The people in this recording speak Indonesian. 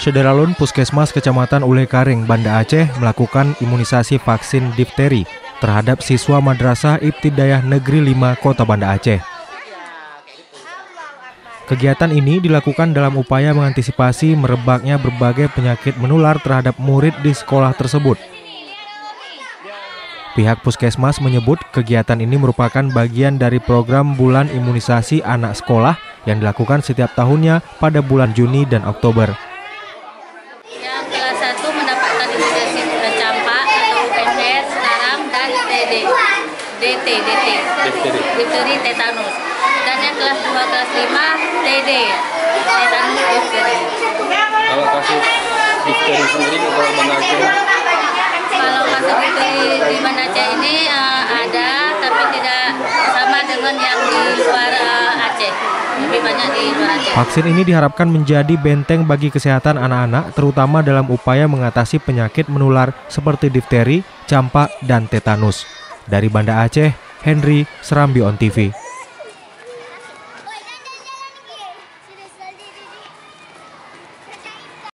Sederalun Puskesmas Kecamatan Ule Karing, Banda Aceh melakukan imunisasi vaksin difteri terhadap siswa Madrasah Ibtidayah Negeri 5 Kota Banda Aceh. Kegiatan ini dilakukan dalam upaya mengantisipasi merebaknya berbagai penyakit menular terhadap murid di sekolah tersebut. Pihak puskesmas menyebut kegiatan ini merupakan bagian dari program bulan imunisasi anak sekolah yang dilakukan setiap tahunnya pada bulan Juni dan Oktober. DT, DT. Difteri tetanus. Dan yang kelas 2, kelas 5 TD. Tetanus difteri. Kalau kasus difteri sendiri kalau Banda Aceh? Kalau kasus difteri di Banda Aceh ini uh, ada tapi tidak sama dengan yang di luar uh, Aceh. Lebih Vaksin ini diharapkan menjadi benteng bagi kesehatan anak-anak terutama dalam upaya mengatasi penyakit menular seperti difteri, campak, dan tetanus. Dari Banda Aceh, Henry Serambi on TV.